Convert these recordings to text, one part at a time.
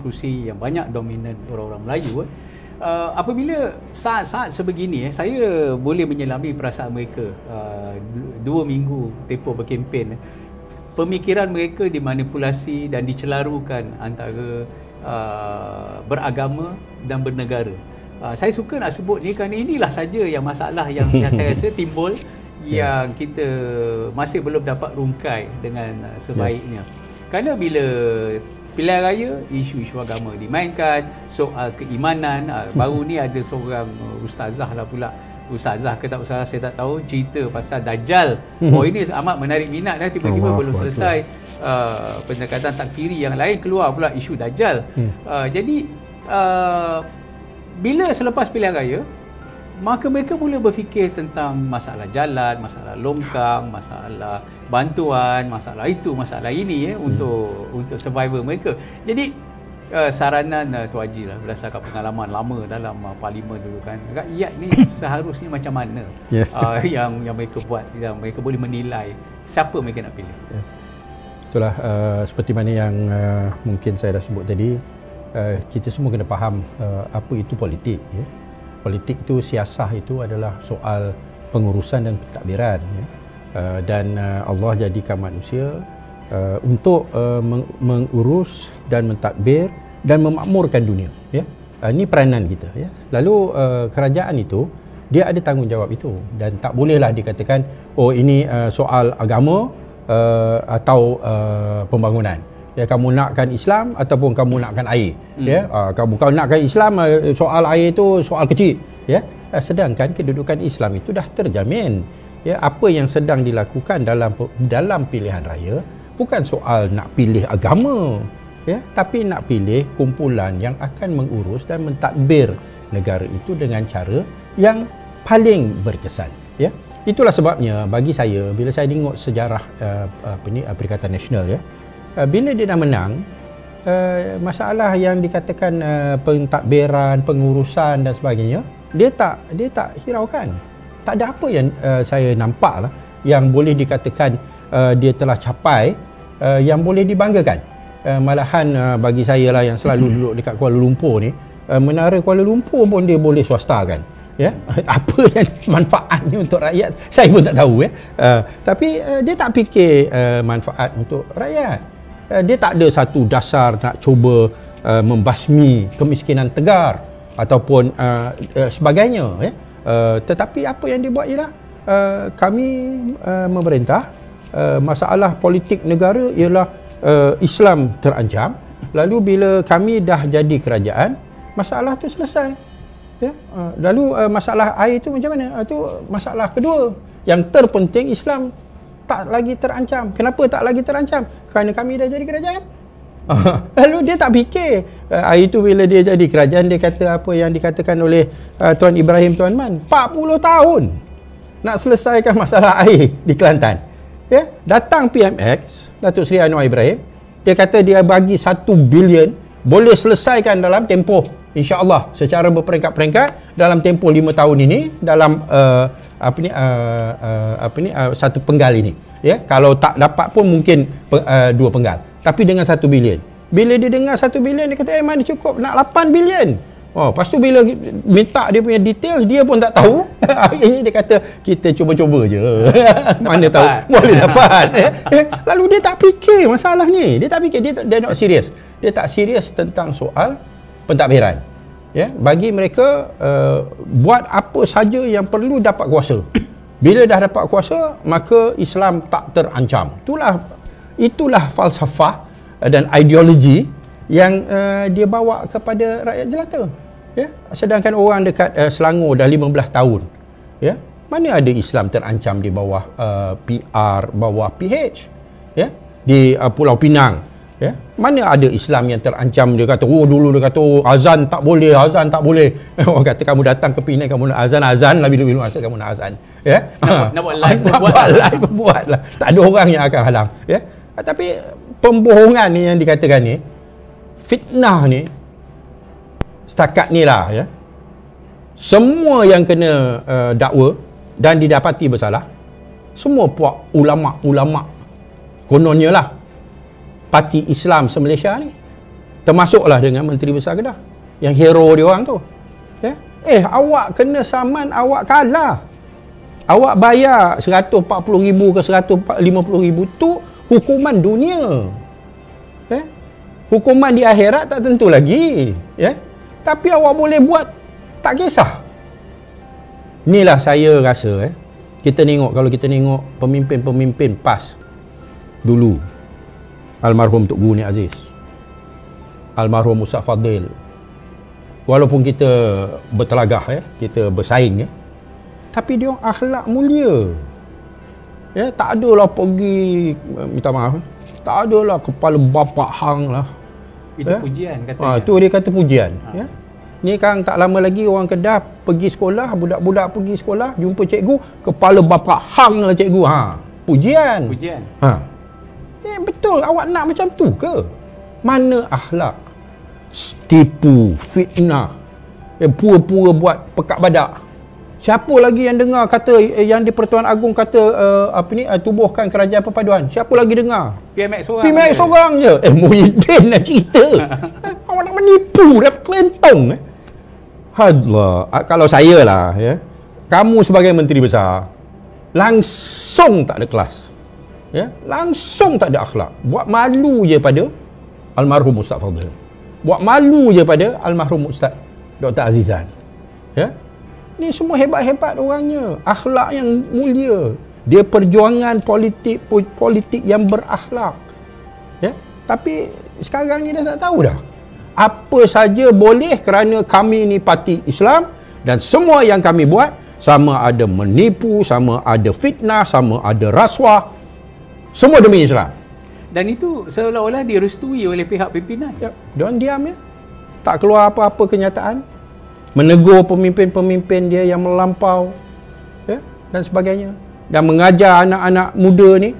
kerusi-kerusi yang banyak dominan orang-orang Melayu eh, uh, apabila saat-saat sebegini eh, saya boleh menyelami perasaan mereka uh, dua minggu tempoh berkempen eh, pemikiran mereka dimanipulasi dan dicelarukan antara uh, beragama dan bernegara uh, saya suka nak sebut ni kerana inilah saja yang masalah yang, yang saya rasa timbul ya. yang kita masih belum dapat rungkai dengan uh, sebaiknya. Yeah. Kerana bila pilihan raya isu-isu agama dimainkan. Soal keimanan uh, baru ni ada seorang uh, ustazah lah pula. Ustazah ke tak ustazah saya tak tahu cerita pasal dajjal. Hmm. oh ini amat menarik minat dah tiba-tiba oh, belum selesai uh, pendekatan takfiri yang lain keluar pula isu dajjal. Hmm. uh, jadi uh, bila selepas pilihan raya maka mereka mula berfikir tentang masalah jalan, masalah longkang, masalah bantuan, masalah itu, masalah ini ya hmm. untuk untuk survival mereka. Jadi uh, saranan uh, tu Haji lah berdasarkan pengalaman lama dalam uh, parlimen dulu kan. Rakyat ni seharusnya macam mana yeah. uh, yang yang mereka buat yang mereka boleh menilai siapa mereka nak pilih. Yeah. Itulah uh, seperti mana yang uh, mungkin saya dah sebut tadi uh, kita semua kena faham uh, apa itu politik ya. Yeah politik itu siasah itu adalah soal pengurusan dan pentadbiran ya. Uh, dan uh, Allah jadikan manusia uh, untuk uh, mengurus dan mentadbir dan memakmurkan dunia ya. Uh, ini peranan kita ya. Lalu uh, kerajaan itu dia ada tanggungjawab itu dan tak bolehlah dikatakan oh ini uh, soal agama uh, atau uh, pembangunan ya kamu nakkan Islam ataupun kamu nakkan air. Hmm. ya uh, kamu kalau nakkan Islam uh, soal air itu soal kecil. Ya uh, sedangkan kedudukan Islam itu dah terjamin. Ya apa yang sedang dilakukan dalam dalam pilihan raya bukan soal nak pilih agama. Ya tapi nak pilih kumpulan yang akan mengurus dan mentadbir negara itu dengan cara yang paling berkesan. Ya itulah sebabnya bagi saya bila saya tengok sejarah uh, apa ni Perikatan Nasional ya uh, bila dia dah menang uh, masalah yang dikatakan uh, pentadbiran pengurusan dan sebagainya dia tak dia tak hiraukan. Tak ada apa yang uh, saya nampak lah yang boleh dikatakan uh, dia telah capai uh, yang boleh dibanggakan. Uh, malahan uh, bagi saya lah yang selalu duduk dekat Kuala Lumpur ni uh, menara Kuala Lumpur pun dia boleh swastakan ya. Apa yang manfaatnya untuk rakyat saya pun tak tahu ya. Uh, tapi uh, dia tak fikir uh, manfaat untuk rakyat uh, dia tak ada satu dasar nak cuba uh, membasmi kemiskinan tegar ataupun uh, uh, sebagainya ya. Uh, tetapi apa yang dia buat ialah uh, kami uh, memerintah uh, masalah politik negara ialah uh, Islam terancam. Lalu bila kami dah jadi kerajaan masalah tu selesai ya. Uh, lalu uh, masalah air itu macam mana? Itu uh, masalah kedua yang terpenting Islam tak lagi terancam. Kenapa tak lagi terancam? Kerana kami dah jadi kerajaan. Lalu dia tak fikir. Uh, air itu bila dia jadi kerajaan dia kata apa yang dikatakan oleh uh, Tuan Ibrahim Tuan Man? 40 tahun nak selesaikan masalah air di Kelantan. Ya datang PMX Datuk Seri Anwar Ibrahim. Dia kata dia bagi 1 bilion boleh selesaikan dalam tempoh insya-Allah secara berperingkat-peringkat dalam tempoh lima tahun ini dalam uh, apa ni uh, uh, apa ni uh, satu penggal ini ya kalau tak dapat pun mungkin uh, dua penggal tapi dengan satu bilion bila dia dengar satu bilion dia kata eh mana cukup nak 8 bilion Oh, lepas tu bila minta dia punya details dia pun tak tahu. Akhirnya dia kata kita cuba-cuba je. Mana tahu boleh dapat. Lalu dia tak fikir masalah ni. Dia tak fikir dia dia not serius. Dia tak serius tentang soal pentadbiran. Ya, bagi mereka uh, buat apa saja yang perlu dapat kuasa. Bila dah dapat kuasa, maka Islam tak terancam. Itulah itulah falsafah dan ideologi yang uh, dia bawa kepada rakyat jelata. Ya, sedangkan orang dekat uh, Selangor dah 15 tahun. Ya, mana ada Islam terancam di bawah uh, PR, bawah PH. Ya, di uh, Pulau Pinang mana ada Islam yang terancam? Dia kata oh dulu dia kata oh azan tak boleh azan tak boleh. Orang kata kamu datang ke Penang kamu nak azan azan. Lah bila-bila masa kamu nak azan. Ya? Nak, nak buat live nak buat, buat live buat lah. Tak ada orang yang akan halang ya? Tapi pembohongan ni yang dikatakan ni fitnah ni setakat ni lah ya? Semua yang kena uh, dakwa dan didapati bersalah semua puak ulama-ulama kononnya lah parti Islam se-Malaysia ni Termasuklah dengan Menteri Besar Kedah. Yang hero dia orang tu. Ya? Eh, awak kena saman, awak kalah. Awak bayar 140 ribu ke 150 ribu tu hukuman dunia. Ya? Hukuman di akhirat tak tentu lagi. Ya? Tapi awak boleh buat tak kisah. Inilah saya rasa eh. Kita tengok kalau kita tengok pemimpin-pemimpin PAS dulu. Almarhum Tok Guru Aziz. Almarhum Ustaz Fadil. Walaupun kita bertelagah ya, kita bersaing ya. Tapi dia akhlak mulia. Ya, tak adalah pergi minta maaf. Tak adalah kepala bapak hang lah. Itu ya? pujian katanya. Ha, tu dia kata pujian, ha. ya. Ni kan tak lama lagi orang Kedah pergi sekolah, budak-budak pergi sekolah, jumpa cikgu, kepala bapa hang lah cikgu. Ha, pujian. Pujian. Ha. Eh, betul awak nak macam tu ke? Mana akhlak? Tipu, fitnah. Eh, pura-pura buat pekat badak. Siapa lagi yang dengar kata eh, yang di Pertuan Agong kata uh, apa ni uh, tubuhkan kerajaan perpaduan? Siapa lagi dengar? PMX seorang. PMX seorang je. Eh Muhyiddin nak cerita. awak nak menipu dah kelentong eh. Allah, kalau saya lah ya. Kamu sebagai menteri besar langsung tak ada kelas. Ya, langsung tak ada akhlak. Buat malu je pada almarhum Ustaz Fadil. Buat malu je pada almarhum Ustaz Dr. Azizan. Ya. Ni semua hebat-hebat orangnya. Akhlak yang mulia. Dia perjuangan politik politik yang berakhlak. Ya. Tapi sekarang ni dah tak tahu dah apa saja boleh kerana kami ni parti Islam dan semua yang kami buat sama ada menipu, sama ada fitnah, sama ada rasuah semua demi Islam. Dan itu seolah-olah direstui oleh pihak pimpinan. Ya, don diam ya. Tak keluar apa-apa kenyataan. Menegur pemimpin-pemimpin dia yang melampau ya, dan sebagainya dan mengajar anak-anak muda ni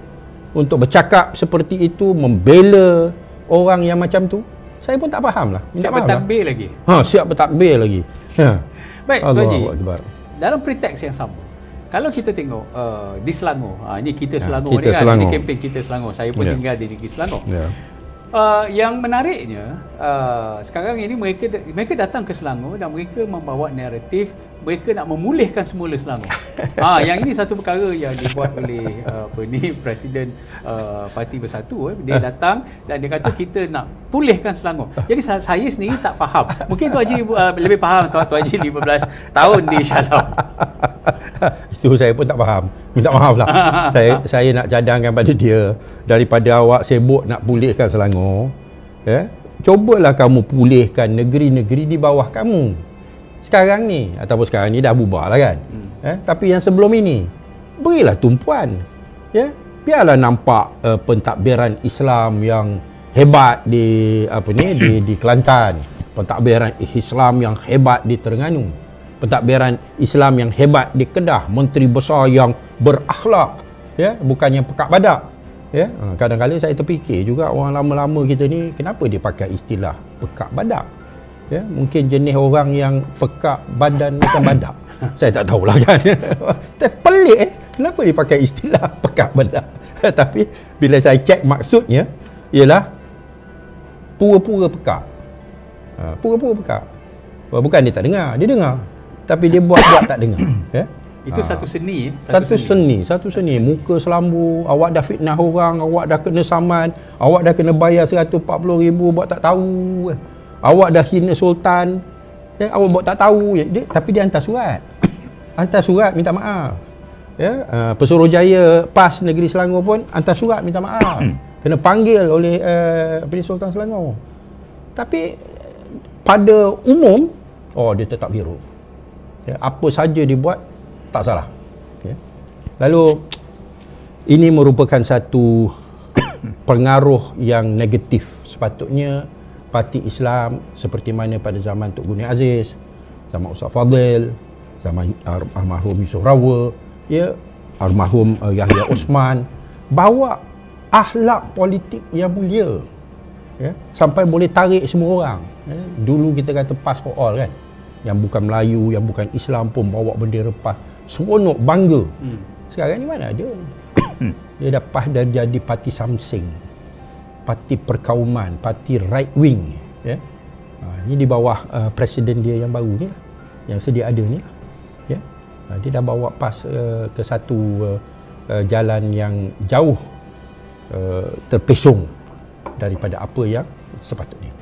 untuk bercakap seperti itu, membela orang yang macam tu saya pun tak faham lah. Siap bertakbir lah. lagi. Ha, siap bertakbir lagi. Ha. Baik, Tuan Haji. Dalam preteks yang sama, kalau kita tengok uh, di Selangor, ha, ini kita ya, Selangor ya, kita ni kan, Selangor. ini kempen kita Selangor. Saya pun yeah. tinggal di negeri Selangor. Yeah. Uh, yang menariknya uh, sekarang ini mereka mereka datang ke Selangor dan mereka membawa naratif mereka nak memulihkan semula Selangor. ha yang ini satu perkara yang dibuat oleh uh, apa ni presiden uh, Parti Bersatu eh. dia datang dan dia kata kita nak pulihkan Selangor. Jadi saya, saya sendiri tak faham. Mungkin Tuan Haji uh, lebih faham sebab Tuan Haji 15 tahun di Shalom. Itu saya pun tak faham. Minta maaf lah. saya saya nak cadangkan pada dia daripada awak sibuk nak pulihkan Selangor ya cubalah kamu pulihkan negeri-negeri di bawah kamu sekarang ni ataupun sekarang ni dah bubar lah kan hmm. ya tapi yang sebelum ini berilah tumpuan ya biarlah nampak uh, pentadbiran Islam yang hebat di apa ni di di Kelantan pentadbiran Islam yang hebat di Terengganu pentadbiran Islam yang hebat di Kedah menteri besar yang berakhlak ya bukannya pekak badak Ya, ha, kadang-kadang saya terfikir juga orang lama-lama kita ni kenapa dia pakai istilah pekak badak? Ya, mungkin jenis orang yang pekak badan macam badak. saya tak tahulah kan. Pelik eh. Kenapa dia pakai istilah pekak badak? Tapi bila saya cek maksudnya ialah pura-pura pekak. Ha, pura-pura pekak. Bukan dia tak dengar, dia dengar. Tapi dia buat-buat tak dengar. Ya. Itu ha. satu seni eh? Satu, satu seni. seni, satu seni. Muka selambu, awak dah fitnah orang, awak dah kena saman, awak dah kena bayar 140 ribu buat tak tahu. Awak dah hina sultan. Ya, awak buat tak tahu. Ya, dia, tapi dia hantar surat. hantar surat minta maaf. Ya, uh, Pesuruhjaya PAS Negeri Selangor pun hantar surat minta maaf. kena panggil oleh uh, Sultan Selangor. Tapi pada umum, oh dia tetap hero. Ya, apa saja dibuat tak salah. Ya. Lalu ini merupakan satu pengaruh yang negatif. Sepatutnya parti Islam seperti mana pada zaman Tok Guni Aziz, zaman Ustaz Fadil, zaman almarhum Yusuf Rawa, ya, almarhum uh, Yahya Osman bawa akhlak politik yang mulia. Ya, sampai boleh tarik semua orang. Ya. Dulu kita kata pass for all kan. Yang bukan Melayu, yang bukan Islam pun bawa bendera PAS seronok bangga. Hmm. sekarang ni mana ada? Dia dah pas dah jadi parti samsing parti perkauman parti right wing ya. Uh, ini di bawah uh, presiden dia yang baru ni lah yang sedia ada ni lah ya. Uh, dia dah bawa PAS uh, ke satu uh, uh, jalan yang jauh uh, terpesong daripada apa yang sepatutnya